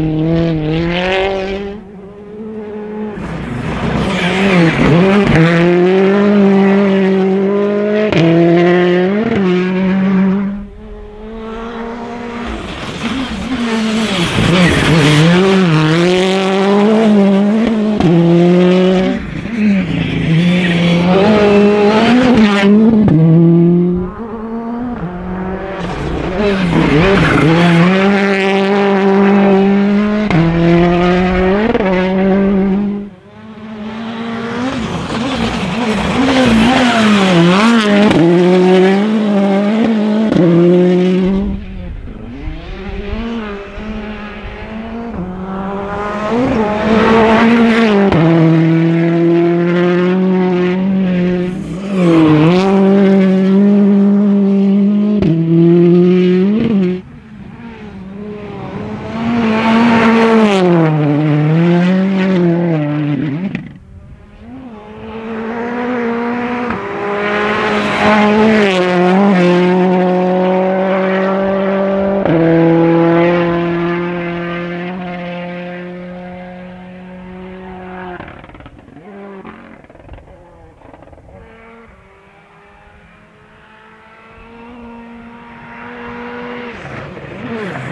Yeah. Yeah.